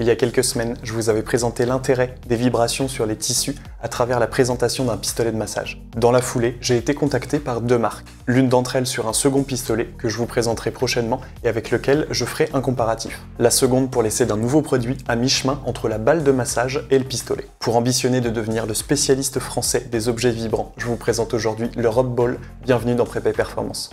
Il y a quelques semaines, je vous avais présenté l'intérêt des vibrations sur les tissus à travers la présentation d'un pistolet de massage. Dans la foulée, j'ai été contacté par deux marques, l'une d'entre elles sur un second pistolet que je vous présenterai prochainement et avec lequel je ferai un comparatif. La seconde pour l'essai d'un nouveau produit à mi-chemin entre la balle de massage et le pistolet. Pour ambitionner de devenir le spécialiste français des objets vibrants, je vous présente aujourd'hui le Rob Ball. Bienvenue dans Prépa Performance.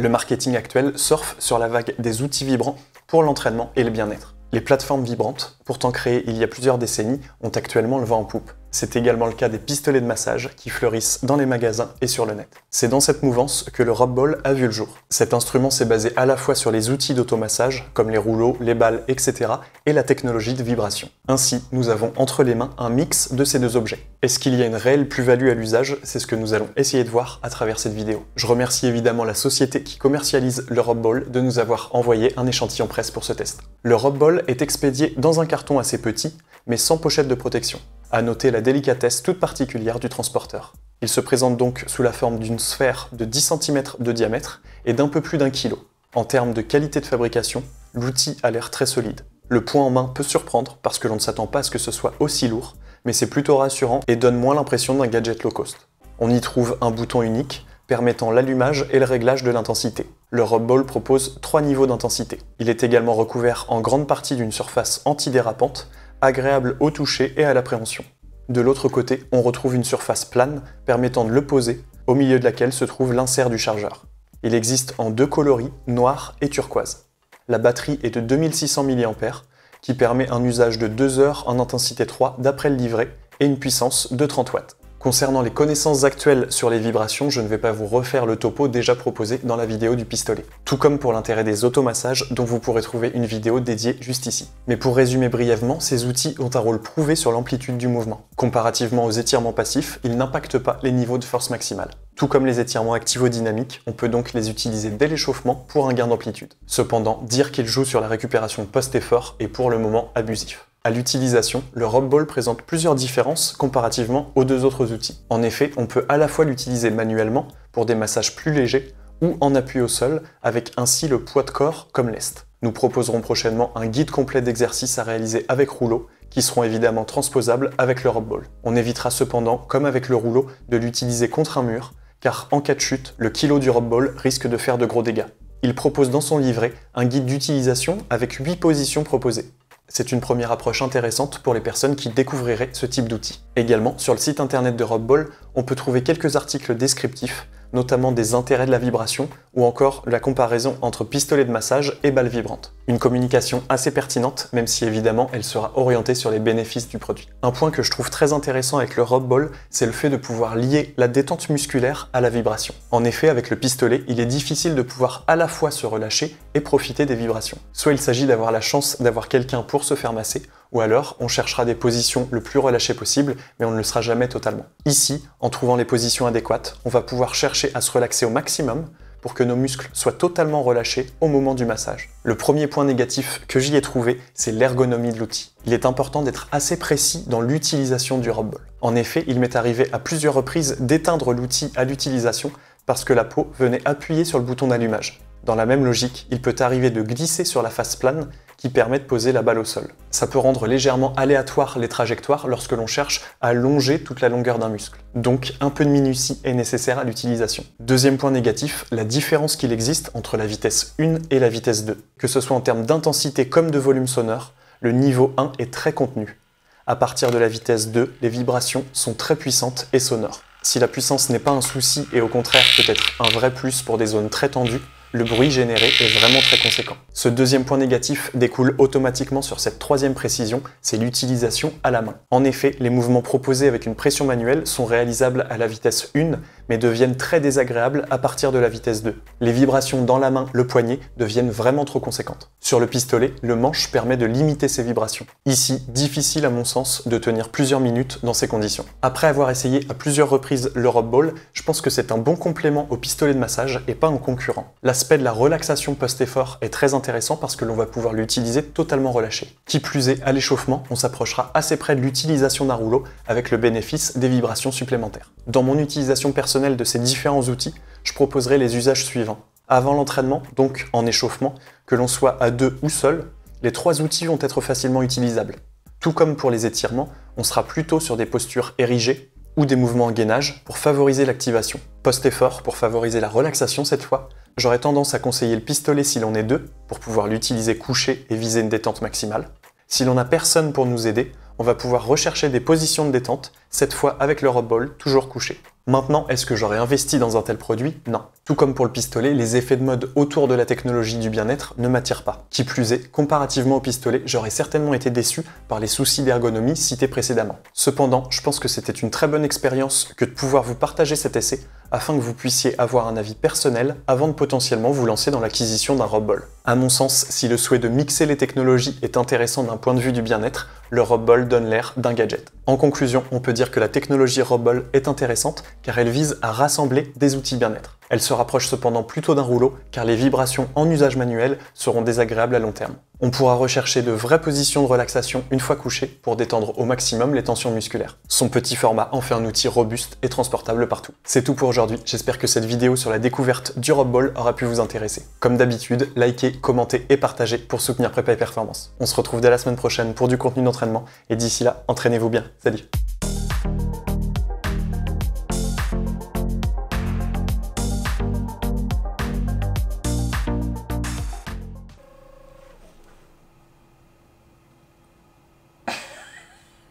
Le marketing actuel surfe sur la vague des outils vibrants pour l'entraînement et le bien-être. Les plateformes vibrantes, pourtant créées il y a plusieurs décennies, ont actuellement le vent en poupe. C'est également le cas des pistolets de massage qui fleurissent dans les magasins et sur le net. C'est dans cette mouvance que le Rob Ball a vu le jour. Cet instrument s'est basé à la fois sur les outils d'automassage, comme les rouleaux, les balles, etc., et la technologie de vibration. Ainsi, nous avons entre les mains un mix de ces deux objets. Est-ce qu'il y a une réelle plus-value à l'usage? C'est ce que nous allons essayer de voir à travers cette vidéo. Je remercie évidemment la société qui commercialise le Rob Ball de nous avoir envoyé un échantillon presse pour ce test. Le Rob Ball est expédié dans un carton assez petit, mais sans pochette de protection. À noter la délicatesse toute particulière du transporteur. Il se présente donc sous la forme d'une sphère de 10 cm de diamètre et d'un peu plus d'un kilo. En termes de qualité de fabrication, l'outil a l'air très solide. Le poids en main peut surprendre parce que l'on ne s'attend pas à ce que ce soit aussi lourd, mais c'est plutôt rassurant et donne moins l'impression d'un gadget low cost. On y trouve un bouton unique permettant l'allumage et le réglage de l'intensité. Le Rob Ball propose trois niveaux d'intensité. Il est également recouvert en grande partie d'une surface antidérapante agréable au toucher et à l'appréhension. De l'autre côté, on retrouve une surface plane permettant de le poser, au milieu de laquelle se trouve l'insert du chargeur. Il existe en deux coloris, noir et turquoise. La batterie est de 2600 mAh, qui permet un usage de 2 heures en intensité 3 d'après le livret et une puissance de 30 watts. Concernant les connaissances actuelles sur les vibrations, je ne vais pas vous refaire le topo déjà proposé dans la vidéo du pistolet. Tout comme pour l'intérêt des automassages dont vous pourrez trouver une vidéo dédiée juste ici. Mais pour résumer brièvement, ces outils ont un rôle prouvé sur l'amplitude du mouvement. Comparativement aux étirements passifs, ils n'impactent pas les niveaux de force maximale. Tout comme les étirements activo-dynamiques, on peut donc les utiliser dès l'échauffement pour un gain d'amplitude. Cependant, dire qu'ils jouent sur la récupération post-effort est pour le moment abusif. À l'utilisation, le Rob Ball présente plusieurs différences comparativement aux deux autres outils. En effet, on peut à la fois l'utiliser manuellement pour des massages plus légers ou en appui au sol avec ainsi le poids de corps comme l'est. Nous proposerons prochainement un guide complet d'exercices à réaliser avec rouleau qui seront évidemment transposables avec le Ball. On évitera cependant, comme avec le rouleau, de l'utiliser contre un mur car en cas de chute, le kilo du Ball risque de faire de gros dégâts. Il propose dans son livret un guide d'utilisation avec 8 positions proposées. C'est une première approche intéressante pour les personnes qui découvriraient ce type d'outil. Également, sur le site internet de Rob on peut trouver quelques articles descriptifs notamment des intérêts de la vibration ou encore la comparaison entre pistolet de massage et balle vibrante. Une communication assez pertinente, même si évidemment elle sera orientée sur les bénéfices du produit. Un point que je trouve très intéressant avec le Rob Ball, c'est le fait de pouvoir lier la détente musculaire à la vibration. En effet, avec le pistolet, il est difficile de pouvoir à la fois se relâcher et profiter des vibrations. Soit il s'agit d'avoir la chance d'avoir quelqu'un pour se faire masser, ou alors on cherchera des positions le plus relâchées possible, mais on ne le sera jamais totalement. Ici, en trouvant les positions adéquates, on va pouvoir chercher à se relaxer au maximum pour que nos muscles soient totalement relâchés au moment du massage. Le premier point négatif que j'y ai trouvé, c'est l'ergonomie de l'outil. Il est important d'être assez précis dans l'utilisation du rob ball. En effet, il m'est arrivé à plusieurs reprises d'éteindre l'outil à l'utilisation parce que la peau venait appuyer sur le bouton d'allumage. Dans la même logique, il peut arriver de glisser sur la face plane qui permet de poser la balle au sol. Ça peut rendre légèrement aléatoire les trajectoires lorsque l'on cherche à longer toute la longueur d'un muscle. Donc un peu de minutie est nécessaire à l'utilisation. Deuxième point négatif, la différence qu'il existe entre la vitesse 1 et la vitesse 2. Que ce soit en termes d'intensité comme de volume sonore, le niveau 1 est très contenu. À partir de la vitesse 2, les vibrations sont très puissantes et sonores. Si la puissance n'est pas un souci et au contraire peut être un vrai plus pour des zones très tendues, le bruit généré est vraiment très conséquent. Ce deuxième point négatif découle automatiquement sur cette troisième précision, c'est l'utilisation à la main. En effet, les mouvements proposés avec une pression manuelle sont réalisables à la vitesse 1, mais deviennent très désagréables à partir de la vitesse 2. Les vibrations dans la main, le poignet, deviennent vraiment trop conséquentes. Sur le pistolet, le manche permet de limiter ces vibrations. Ici, difficile à mon sens de tenir plusieurs minutes dans ces conditions. Après avoir essayé à plusieurs reprises le Rob Ball, je pense que c'est un bon complément au pistolet de massage et pas un concurrent. L'aspect de la relaxation post-effort est très intéressant parce que l'on va pouvoir l'utiliser totalement relâché. Qui plus est, à l'échauffement, on s'approchera assez près de l'utilisation d'un rouleau avec le bénéfice des vibrations supplémentaires. Dans mon utilisation personnelle de ces différents outils, je proposerai les usages suivants. Avant l'entraînement, donc en échauffement, que l'on soit à deux ou seul, les trois outils vont être facilement utilisables. Tout comme pour les étirements, on sera plutôt sur des postures érigées ou des mouvements en gainage pour favoriser l'activation. Post-effort pour favoriser la relaxation cette fois, j'aurais tendance à conseiller le pistolet si l'on est deux pour pouvoir l'utiliser couché et viser une détente maximale. Si l'on n'a personne pour nous aider, on va pouvoir rechercher des positions de détente, cette fois avec le rob ball toujours couché. Maintenant, est-ce que j'aurais investi dans un tel produit? Non. Tout comme pour le pistolet, les effets de mode autour de la technologie du bien-être ne m'attirent pas. Qui plus est, comparativement au pistolet, j'aurais certainement été déçu par les soucis d'ergonomie cités précédemment. Cependant, je pense que c'était une très bonne expérience que de pouvoir vous partager cet essai afin que vous puissiez avoir un avis personnel avant de potentiellement vous lancer dans l'acquisition d'un rob ball. À mon sens, si le souhait de mixer les technologies est intéressant d'un point de vue du bien-être, le rob ball donne l'air d'un gadget. En conclusion, on peut dire que la technologie rob ball est intéressante car elle vise à rassembler des outils bien-être. Elle se rapproche cependant plutôt d'un rouleau car les vibrations en usage manuel seront désagréables à long terme. On pourra rechercher de vraies positions de relaxation une fois couché pour détendre au maximum les tensions musculaires. Son petit format en fait un outil robuste et transportable partout. C'est tout pour aujourd'hui, j'espère que cette vidéo sur la découverte du Rob Ball aura pu vous intéresser. Comme d'habitude, likez, commentez et partagez pour soutenir Prépa et Performance. On se retrouve dès la semaine prochaine pour du contenu d'entraînement et d'ici là, entraînez-vous bien. Salut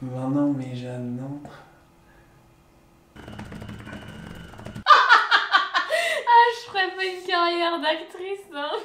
Non, mais Jeanne, non. Ah, je ferais pas une carrière d'actrice, hein